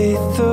See through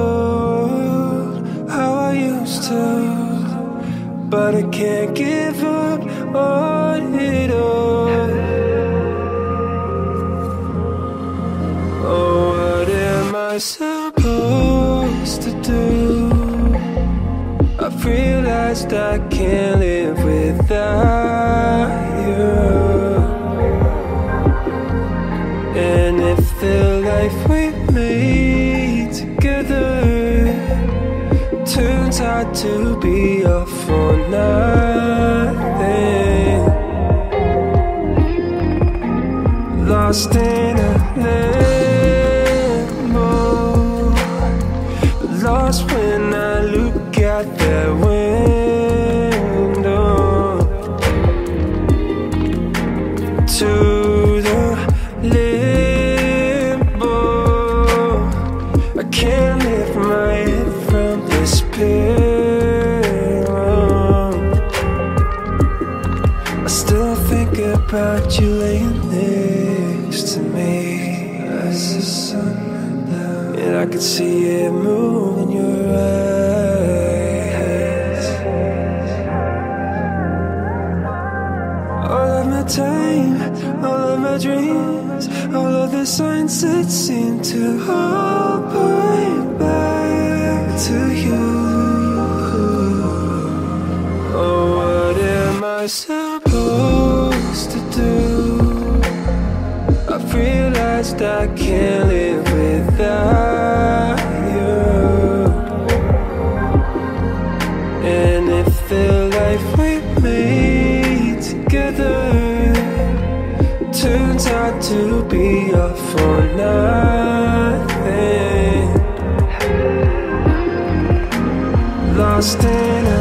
can't lift my head from this pillow. I still think about you laying next to me as the sun went down, and I could see it move in your eyes. All of my time, all of my dreams, all of the signs that seem to all I can't live without you. And if the life we made together turns out to be all for nothing, lost in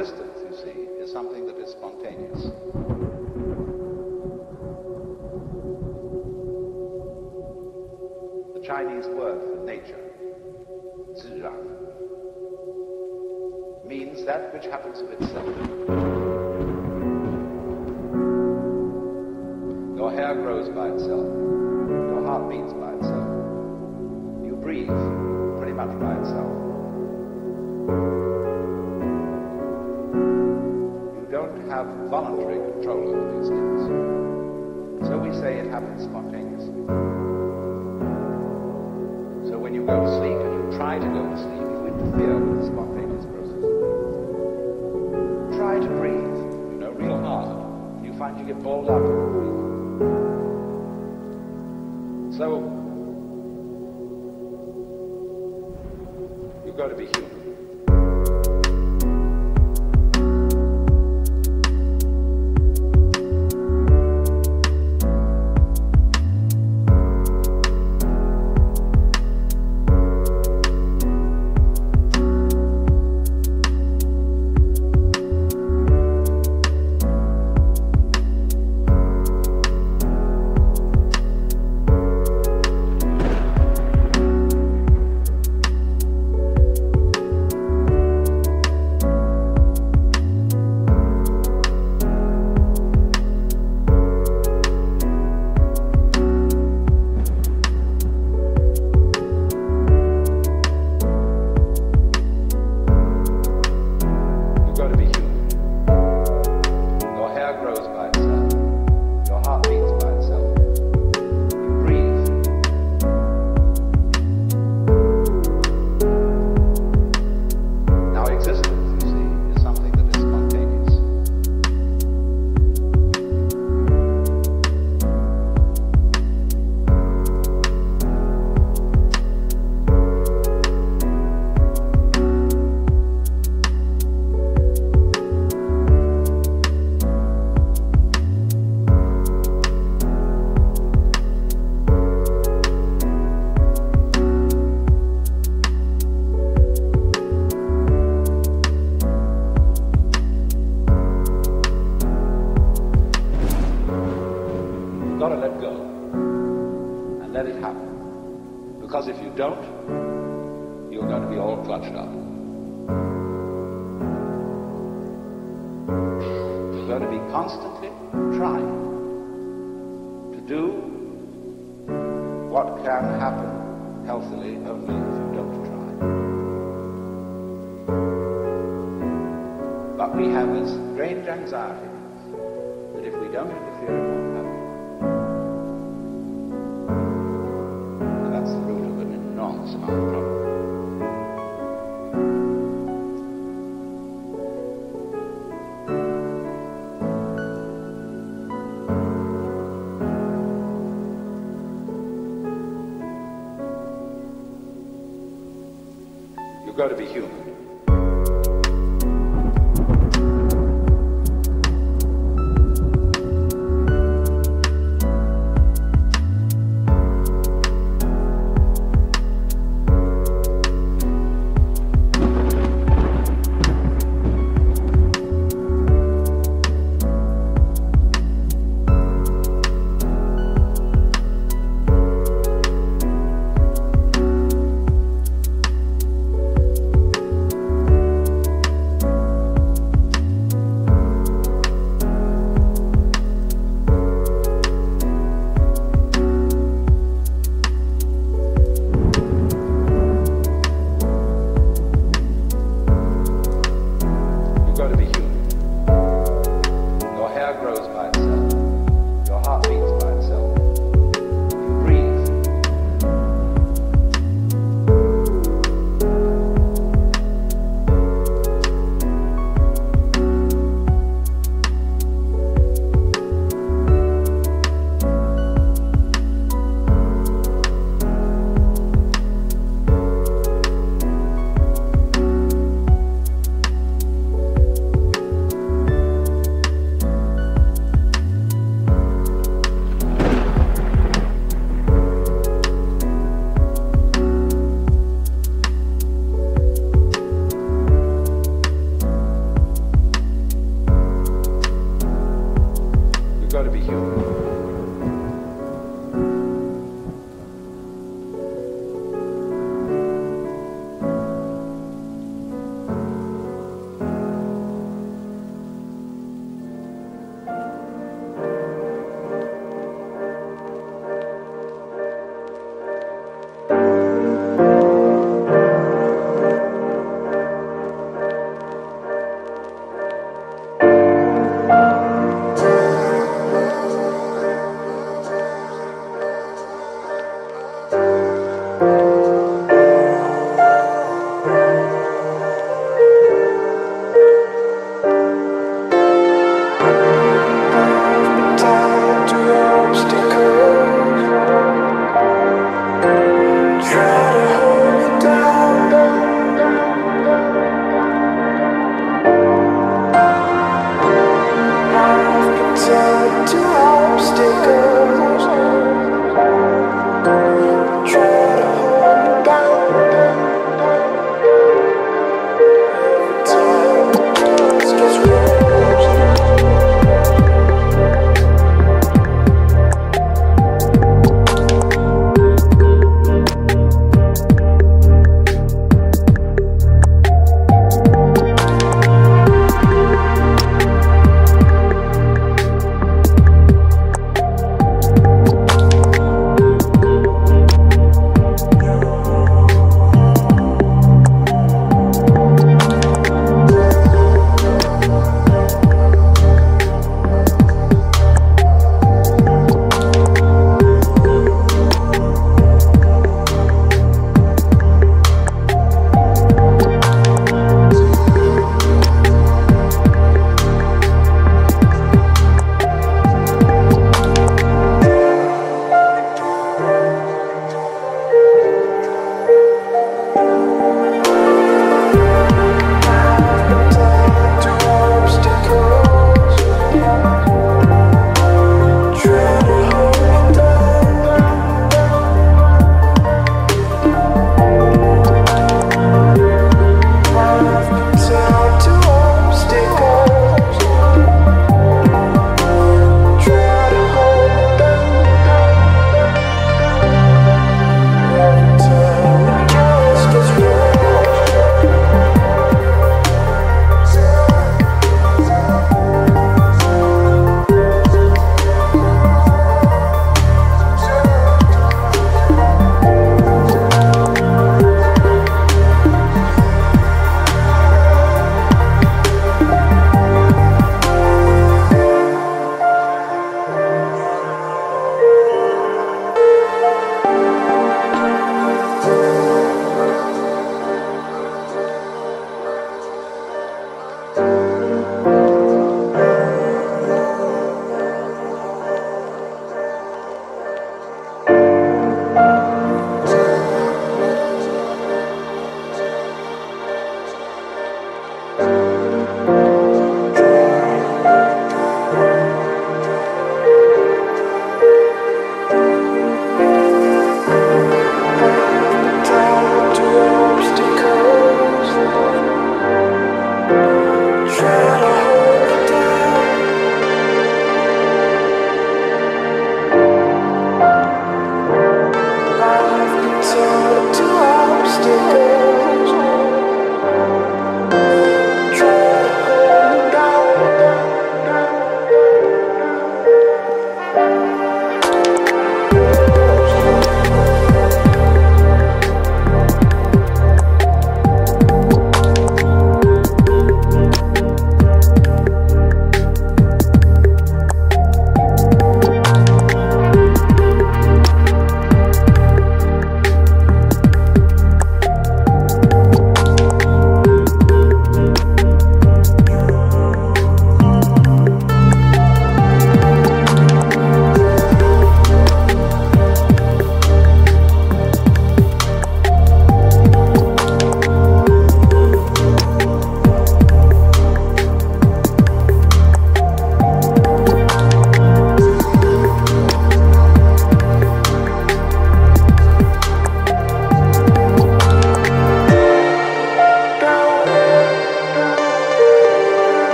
existence, you see, is something that is spontaneous. The Chinese word for nature, ziran, means that which happens of itself. Your hair grows by itself. Your heart beats by itself. You breathe pretty much by itself. Have voluntary control over these things. So we say it happens spontaneously. So when you go to sleep and you try to go to sleep, you interfere with the spontaneous process. Try to breathe, you know, real hard. You find you get balled up. So you've got to be human.